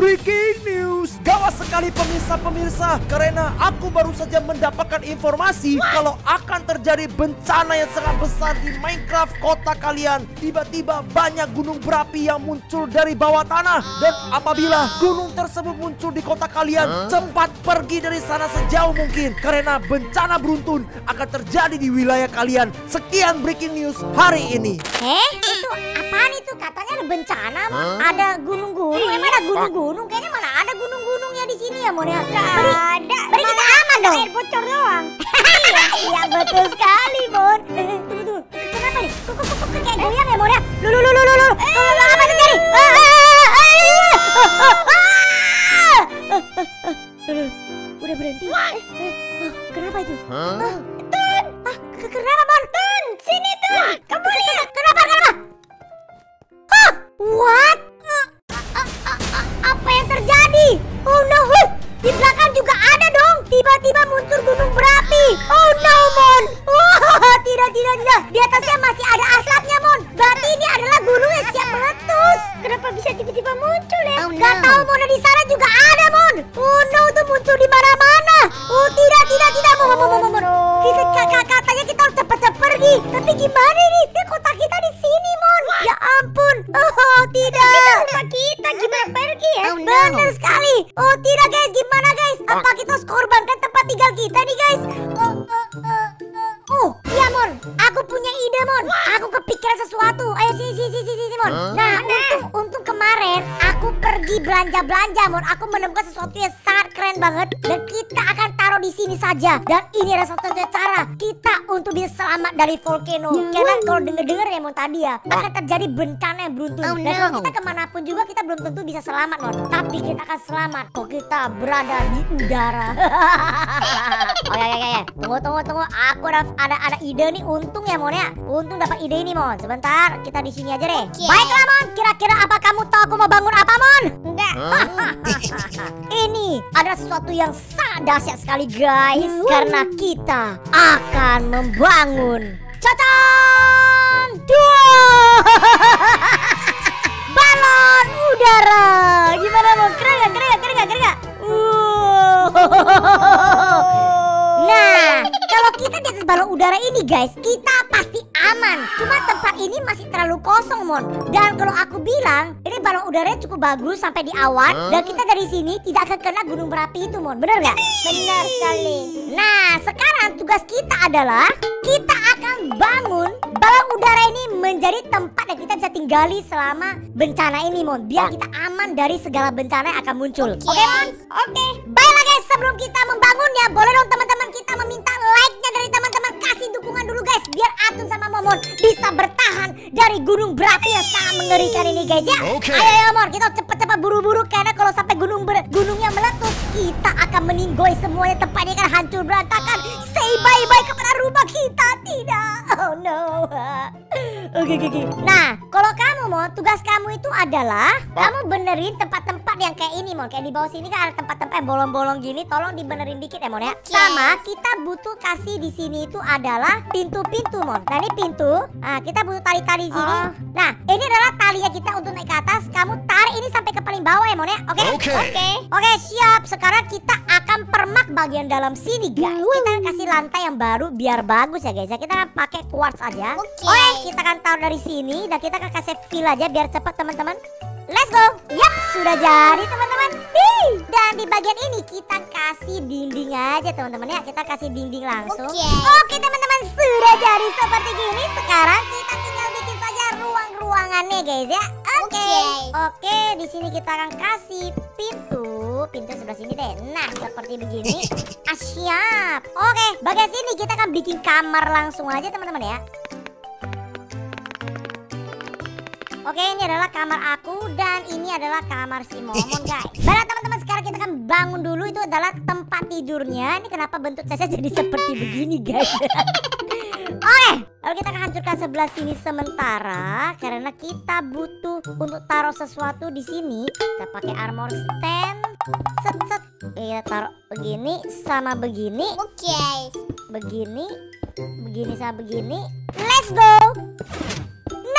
Breaking news Sekali pemirsa-pemirsa Karena aku baru saja mendapatkan informasi Kalau akan terjadi bencana yang sangat besar di Minecraft kota kalian. Tiba-tiba banyak gunung berapi yang muncul dari bawah tanah. Dan apabila gunung tersebut muncul di kota kalian Cepat pergi dari sana sejauh mungkin. Karena bencana beruntun akan terjadi di wilayah kalian. Sekian breaking news hari ini. Eh, itu apaan itu? Katanya ada bencana. Ada gunung-gunung. Emang ada gunung-gunung? Kayaknya sini ya, Mon ya? Beri, ada. Beri kita aman dong. Air bocor doang. iya, iya betul sekali, Mon. Eh, eh, tunggu, tunggu. Kenapa nih? Kok, kok, kok, kayak goyang ya, Mon ya? Lu, lu, lu, lu, lu, lu. Eh, apa? Ah, ah, ah, ah, ah, ah. Aduh, Udah berhenti. Eh, eh, oh, kenapa itu? Ah, Tun! Ah, ke- kenapa, Mon? Tun! Sini, Tun! Kamu lihat! Kenapa, kenapa? What? Tiba-tiba muncul gunung berapi. Oh no, Mon. Wah, tidak, tidak, tidak. Di atasnya masih ada asapnya, Mon. Berarti ini adalah gunung yang siap meletus. Kenapa bisa tiba-tiba muncul ya? Oh, Gak no. tahu, Mon. Di sana juga ada, Mon. Oh no, itu muncul di mana-mana. Oh tidak, tidak, tidak, Mon, Mon, Mon, Mon, Mon. Kita ka- ka- katanya kita harus cepat-cepat pergi. Tapi gimana Oh, tidak. Kita rumah kita gimana pergi ya? Oh, no. Benar sekali. Oh, tidak, guys. Gimana, guys? Apa kita harus korbankan tempat tinggal kita nih, guys? Oh, oh, oh, Mon. Aku punya ide, Mon. Aku kepikiran sesuatu. Ayo sini, sini, sini, sini, Mon. Nah, untung, untung kemarin aku pergi belanja-belanja, Mon. Aku menemukan sesuatu yang sangat keren banget dan kita akan taruh di sini saja. Dan ini adalah satu-satunya cara kita untuk bisa selamat dari volcano. Karena kalau denger-denger ya, Mon tadi ya, akan terjadi bencana yang beruntun. Oh, dan kalau no. kita ke mana pun juga kita belum tentu bisa selamat, Mon. Tapi kita akan selamat kalau kita berada di udara. oh ya ya ya, ya. Tunggu tunggu tunggu. Aku ada ada ada ide nih. Untung ya, Mon ya. Untung dapat ide ini, Mon. Sebentar, kita di sini aja deh. Oke. Baiklah, Mon. Kira-kira apa kamu tahu aku mau bangun apa, Mon? Enggak. Ini adalah sesuatu yang sangat dahsyat sekali guys Karena kita akan membangun Cacan Dua Balon udara Gimana mau keren gak? Keren gak? Keren udara ini guys, kita pasti aman. Cuma tempat ini masih terlalu kosong, Mon. Dan kalau aku bilang, ini balon udaranya cukup bagus sampai di awan dan kita dari sini tidak akan kena gunung berapi itu, Mon. Benar nggak? Benar sekali. Nah, sekarang tugas kita adalah kita akan bangun balon udara ini menjadi tempat yang kita bisa tinggali selama bencana ini, Mon. Biar kita aman dari segala bencana yang akan muncul. Oke, Mon? Oke. Baiklah guys, sebelum kita membangunnya, boleh dong teman-teman kita meminta like-nya dari teman-teman. Kasih dukungan dulu guys, biar Atun sama Momon bisa bertahan dari gunung berapi yang sangat mengerikan ini guys ya. Oke. Ayo, ayo Mon, kita cepat-cepat buru-buru karena kalau sampai gunung ber- gunungnya meletus, kita akan meninggoy semuanya. Tempat ini akan hancur berantakan. Say bye-bye kepada rumah kita. Tidak. Oh no. Oke, oke, oke. Nah, kalau kamu mau tugas kamu itu adalah kamu benerin tempat-tempat yang kayak ini, Mon. Kayak di bawah sini kan ada tempat-tempat yang bolong-bolong gini. Tolong dibenerin dikit ya, Mon ya. Sama kita butuh kasih di sini itu adalah pintu-pintu, Mon. Nah, ini pintu. Nah, kita butuh tali-tali di sini. Nah, ini adalah talinya kita untuk naik ke atas. Kamu tarik ini sampai ke paling bawah ya, Mon ya. Oke? Oke. Oke. Oke, siap. Sekarang kita akan permak bagian dalam sini, guys. Kita akan kasih lantai yang baru biar bagus ya, guys. Ya, kita akan pakai quartz aja. Oke. kita akan taruh dari sini dan kita akan kasih fill aja biar cepat, teman-teman. Let's go. Yap, sudah jadi, teman-teman. Dan bagian ini kita kasih dinding aja, teman-teman ya. Kita kasih dinding langsung. Oke. Oke, teman-teman, sudah jadi seperti gini. Sekarang kita tinggal bikin saja ruang-ruangannya, guys ya. Oke. Oke. Oke, di sini kita akan kasih pintu. Pintu sebelah sini deh. Nah, seperti begini. ah, siap. Oke, bagian sini kita akan bikin kamar langsung aja, teman-teman ya. Oke, ini adalah kamar aku dan ini adalah kamar si Momon, guys. Baiklah teman-teman, sekarang kita akan bangun dulu itu adalah tempat tidurnya. Ini kenapa bentuk saya jadi seperti begini, guys? Oke, lalu kita akan hancurkan sebelah sini sementara karena kita butuh untuk taruh sesuatu di sini. Kita pakai armor stand. Set set. Iya, taruh begini sama begini, begini, begini sama begini. Let's go.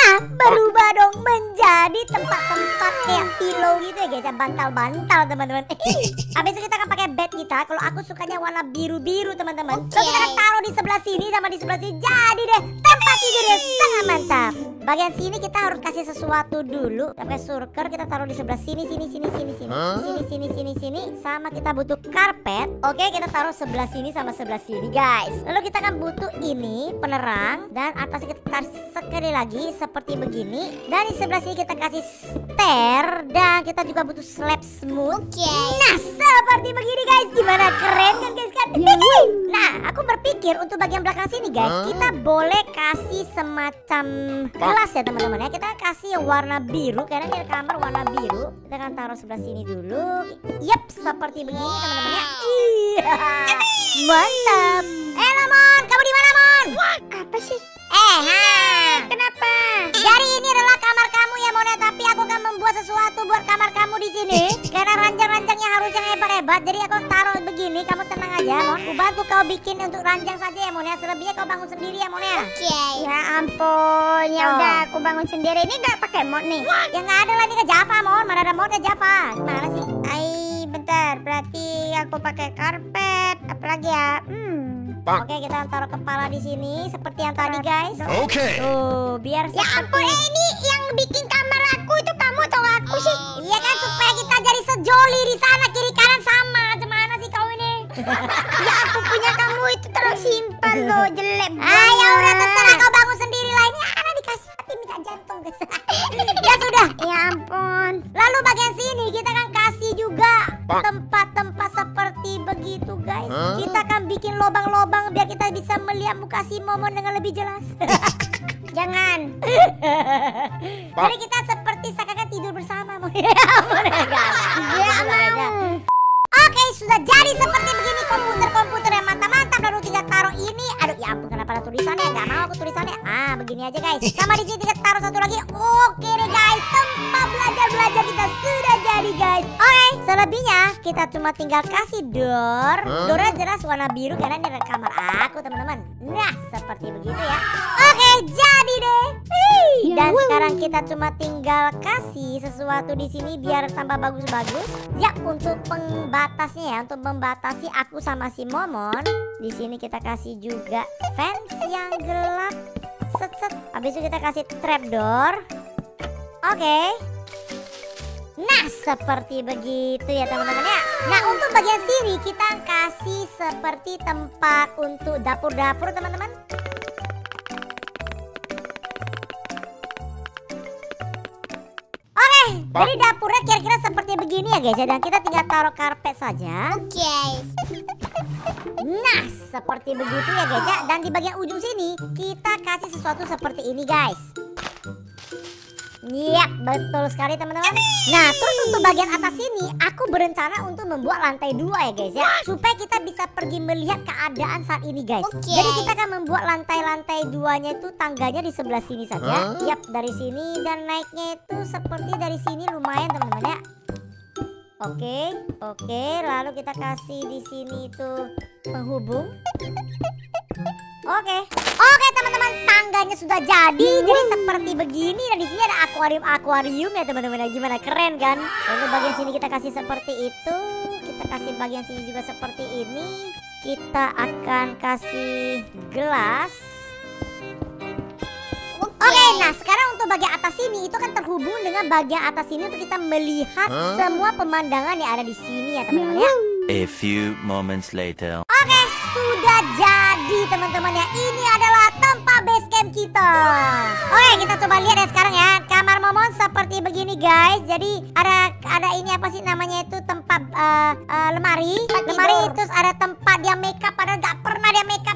Nah, berubah dong menjadi tempat-tempat kayak pillow gitu ya guys ya bantal-bantal teman-teman. Habis itu kita akan pakai bed kita. Kalau aku sukanya warna biru-biru teman-teman. Terus kita akan taruh di sebelah sini sama di sebelah sini. Jadi deh tempat tidur yang sangat mantap. Bagian sini kita harus kasih sesuatu dulu. Kita pakai surker kita taruh di sebelah sini sini sini sini sini. Sini sini sini sini sama kita butuh karpet. Oke, kita taruh sebelah sini sama sebelah sini guys. Lalu kita akan butuh ini penerang dan atas kita kasih sekali lagi seperti begini. Dan di sebelah sini kita kasih stair dan kita juga butuh slab smooth. Nah, seperti begini guys. Gimana berpikir untuk bagian belakang sini guys, kita boleh kasih semacam gelas ya teman-teman ya. Kita kasih yang warna biru karena di kamar warna biru. Kita akan taruh sebelah sini dulu. Yep, seperti begini teman-teman ya. Iya. Mantap. Eh, Lamon, kamu di mana, Mon? Apa sih? Eh, ha. Kenapa? Jadi ini adalah kamar kamu ya Mona Tapi aku akan membuat sesuatu buat kamar kamu di sini Karena ranjang-ranjangnya harus yang hebat-hebat Jadi aku begini Kamu tenang aja Mon Aku bantu kau bikin untuk ranjang saja ya Mona Selebihnya kau bangun sendiri ya Mona Oke. Ya ampun. Ya Oh. udah aku bangun sendiri. Ini nggak pakai mod nih. Ya nggak ada lah ini ke Java Mon Mana ada modnya Java Gimana sih? Ai, bentar. Berarti aku pakai karpet. Apalagi ya? Hmm. Oke kita taruh kepala di sini Seperti yang tadi guys Okay. Tuh biar Ya seperti ampun, eh, ini yang bikin kamar aku itu kamu atau aku sih? Iya kan supaya kita jadi sejoli di sana loh, jelek ya udah terserah kau bangun sendiri lah ini anak dikasih hati minta jantung guys. ya sudah. Ya ampun. Lalu bagian sini kita akan kasih juga tempat-tempat seperti begitu guys. Kita akan bikin lobang-lobang biar kita bisa melihat muka si Momon dengan lebih jelas. Jangan. Jadi kita seperti seakan tidur bersama. Ya ampun. Ya mau. Oke, sudah jadi seperti begini komputer-komputer tulisannya? Gak mau aku tulisannya. Ah, begini aja guys. Sama di sini tinggal taruh satu lagi. Oke deh guys, tempat belajar-belajar kita sudah jadi guys. Oke, selebihnya kita cuma tinggal kasih door. Doornya jelas warna biru karena ini ada kamar aku teman-teman. Nah, seperti begitu ya. Oke, jadi deh. Hii. Dan sekarang kita cuma tinggal kasih sesuatu di sini biar tambah bagus-bagus. Ya, untuk pembatasnya ya, untuk membatasi aku sama si Momon. Di sini kita kasih juga fence yang gelap. Set set. Habis itu kita kasih trapdoor. Oke. Nah, seperti begitu ya teman-teman ya. Nah, untuk bagian sini kita kasih seperti tempat untuk dapur-dapur teman-teman. Oke, jadi dapurnya kira-kira seperti begini ya guys ya. Dan kita tinggal taruh karpet saja. Oke. Nah, seperti begitu ya guys ya. Dan di bagian ujung sini kita kasih sesuatu seperti ini guys. Yap, betul sekali teman-teman. Nah, terus untuk bagian atas sini aku berencana untuk membuat lantai dua ya guys ya. Supaya kita bisa pergi melihat keadaan saat ini guys. Oke. Jadi kita akan membuat lantai-lantai duanya itu tangganya di sebelah sini saja. Yap, dari sini dan naiknya itu seperti dari sini lumayan teman-teman ya. Oke, oke. Lalu kita kasih di sini itu penghubung. Oke, oke teman-teman tangganya sudah jadi. Jadi seperti begini dan di sini ada akuarium akuarium ya teman-teman. Gimana keren kan? Lalu bagian sini kita kasih seperti itu. Kita kasih bagian sini juga seperti ini. Kita akan kasih gelas. Oke, nah sekarang untuk bagian atas sini itu kan terhubung dengan bagian atas sini untuk kita melihat semua pemandangan yang ada di sini ya teman-teman ya. A few moments later. Oke, sudah jadi teman-teman ya. Ini adalah tempat base camp kita. Oke, kita coba lihat ya sekarang ya. Kamar Momon seperti begini guys. Jadi ada ada ini apa sih namanya itu tempat eh, eh, lemari. lemari terus ada tempat dia makeup padahal nggak pernah dia makeup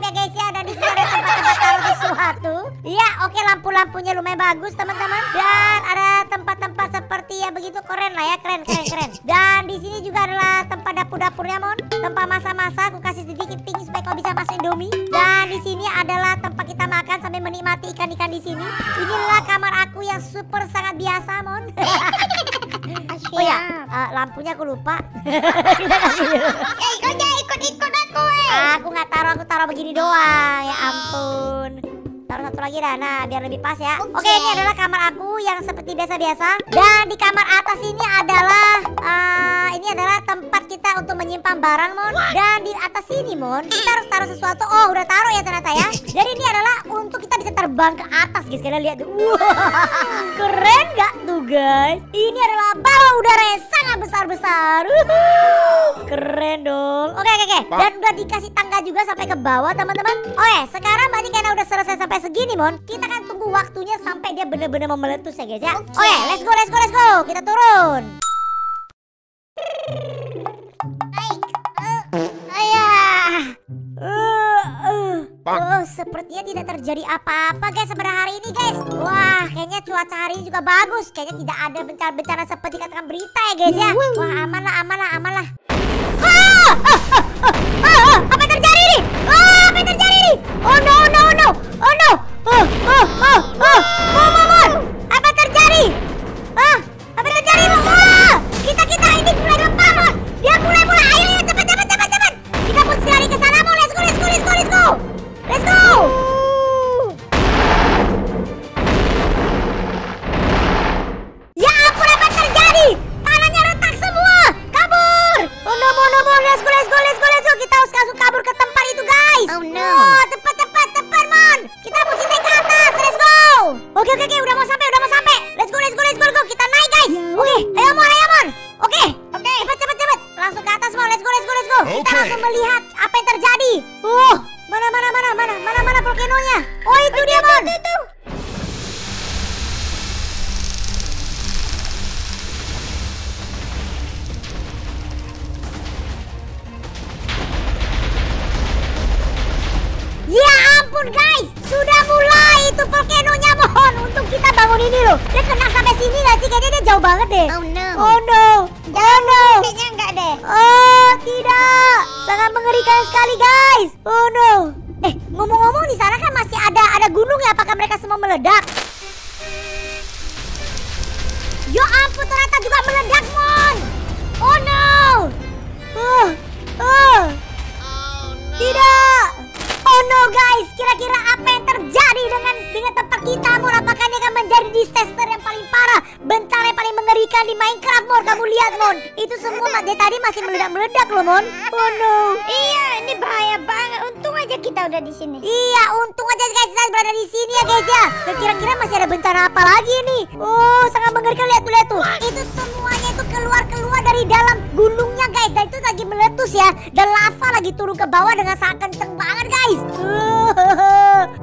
sesuatu. Iya, oke lampu-lampunya lumayan bagus teman-teman. Dan ada tempat-tempat seperti ya begitu keren lah ya, keren keren keren. Dan di sini juga adalah tempat dapur-dapurnya Mon. Tempat masak-masak aku kasih sedikit pink supaya kau bisa masuk Indomie. Dan di sini adalah tempat kita makan sambil menikmati ikan-ikan di sini. Inilah kamar aku yang super sangat biasa, Mon. oh ya, eh, lampunya aku lupa. Kita kasih dulu. Eh, kau jangan ikut-ikut aku nggak taruh, aku taruh begini doang. Ya ampun. Taruh satu lagi dah. Nah, biar lebih pas ya. Oke, ini adalah kamar aku yang seperti biasa-biasa. Dan di kamar atas ini adalah ah, ini adalah tempat kita untuk menyimpan barang, Mon. Dan di atas sini, Mon, kita harus taruh sesuatu. Oh, udah taruh ya ternyata ya. Jadi ini adalah untuk kita bisa terbang ke atas, guys. Kalian lihat tuh. Wah, keren gak tuh, guys? Ini adalah balon udara yang sangat besar-besar. Keren dong. Oke, oke, oke. Dan udah dikasih tangga juga sampai ke bawah, teman-teman. Oke, sekarang berarti karena udah selesai sampai segini, Mon. Kita kan tunggu waktunya sampai dia bener-bener mau meletus ya, guys ya. Oke, let's go, let's go, let's go. Kita turun. Ayah. Eh, eh. Oh, sepertinya tidak terjadi apa-apa guys pada hari ini guys. Wah, kayaknya cuaca hari ini juga bagus. Kayaknya tidak ada bencana-bencana seperti katakan berita ya guys ya. Wah, aman lah, aman lah, aman lah. Ah! Ah, ah, ah, ah, apa yang terjadi nih? Ah, apa yang terjadi nih? Oh no, no, no. Oh no. Oh, oh, oh, oh. Mon, terjadi. Uh, mana, mana, mana, mana, mana, mana volcanonya? Oh, itu dia, Mon. Itu, itu. Ya ampun guys, sudah mulai itu volcanonya mohon untuk kita bangun ini loh. Dia kena sampai sini gak sih? Kayaknya dia jauh banget deh. Oh no. Oh no, oh no. Kayaknya. Oh tidak, sangat mengerikan sekali guys. Oh no. Eh ngomong-ngomong di sana kan masih ada ada gunung ya? Apakah mereka semua meledak? Masih meledak-meledak loh Mon. Oh no. Iya, ini bahaya banget. Untung aja kita udah di sini. Iya, untung aja guys kita berada di sini ya guys ya. Kira-kira masih ada bencana apa lagi nih? Oh, sangat mengerikan lihat tuh lihat tuh. Itu semuanya itu keluar-keluar dari dalam gunungnya guys. Dan itu lagi meletus ya. Dan lava lagi turun ke bawah dengan sangat kenceng banget guys.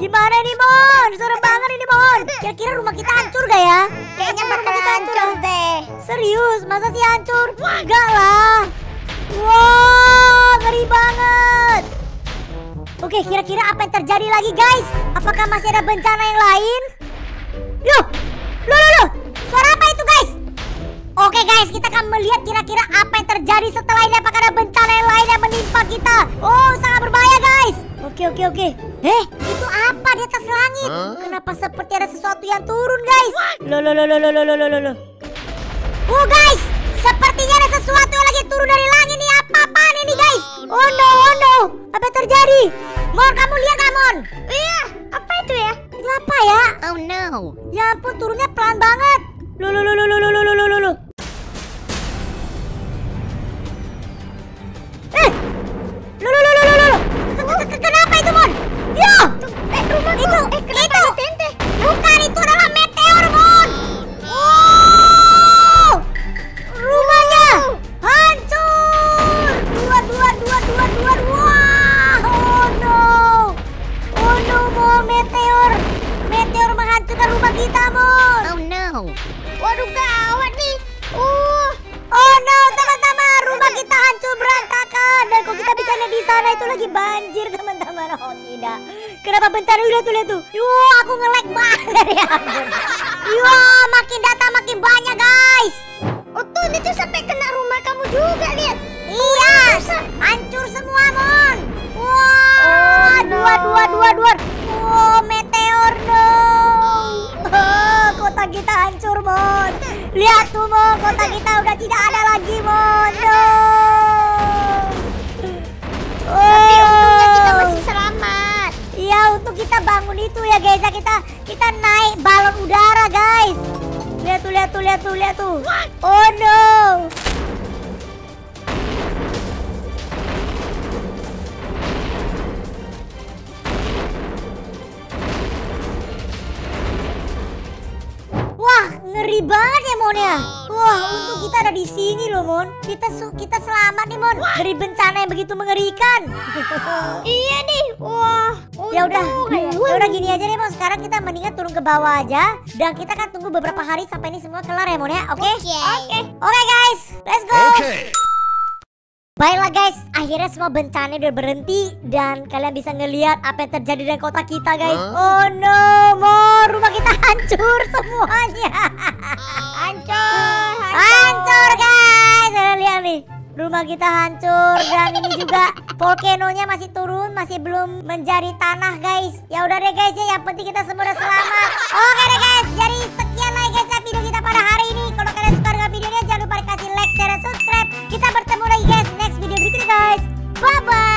Gimana nih Mon? Serem banget ini Mon. Kira-kira rumah kita hancur gak ya? Kayaknya rumah bakal kita hancur. hancur deh. Serius, masa sih hancur? Enggak lah. Wow, ngeri banget. Oke, kira-kira apa yang terjadi lagi, guys? Apakah masih ada bencana yang lain? Loh, loh, loh, loh. Suara apa itu, guys? Oke, guys, kita akan melihat kira-kira apa yang terjadi setelah ini. Apakah ada bencana yang lain yang menimpa kita? Oh, sangat berbahaya, guys. Oke, oke, oke. Eh, itu apa di atas langit? Kenapa seperti ada sesuatu yang turun, guys? Loh, loh, loh, loh, loh, loh, loh, loh. Oh guys, sepertinya ada sesuatu yang lagi turun dari langit nih. Apa-apaan ini guys? Oh no, oh no. Apa yang terjadi? Mon, kamu lihat gak Mon? Iya, apa itu ya? Itu apa ya? Oh no. Ya ampun, turunnya pelan banget. Loh, loh, loh, loh, loh, loh, loh, loh, loh, Waduh gawat nih. Uh, Oh no, teman-teman, rumah kita hancur berantakan dan kok kita lihat di sana itu lagi banjir, teman-teman. Oh tidak. Kenapa bentar udah tuh lihat tuh. Yo, aku nge-lag banget ya. Yo, makin data makin banyak, guys. oh tuh itu sampai kena rumah kamu juga lihat. Iya, hancur semua, Mon. Wah, dua, dua, udah tidak ada lagi, Mon. No. Tapi untungnya kita Oh. masih selamat. Iya, untuk kita bangun itu ya, guys. ya. kita naik balon udara guys. Lihat tuh, lihat tuh, lihat tuh, lihat tuh. Oh no. Ngeri banget ya Mon ya. Wah, untung kita ada di sini loh Mon. Kita su- kita selamat nih Mon dari bencana yang begitu mengerikan. Iya nih. Wah. ya udah, untung ya udah gini aja deh Mon. Sekarang kita mendingan turun ke bawah aja dan kita kan tunggu beberapa hari sampai ini semua kelar ya Mon ya. Oke? Oke. Oke. Oke guys, let's go. Baiklah guys, akhirnya semua bencana udah berhenti dan kalian bisa ngelihat apa yang terjadi dengan kota kita guys. Oh no, Mon, rumah kita hancur semuanya. Hancur. Hancur guys Kalian lihat nih Rumah kita hancur dan ini juga volcanonya masih turun, masih belum menjadi tanah guys. Ya udah deh guys ya, yang penting kita semua udah selamat. Oke deh guys, jadi sekian lah guys ya video kita pada hari guys. Bye-bye.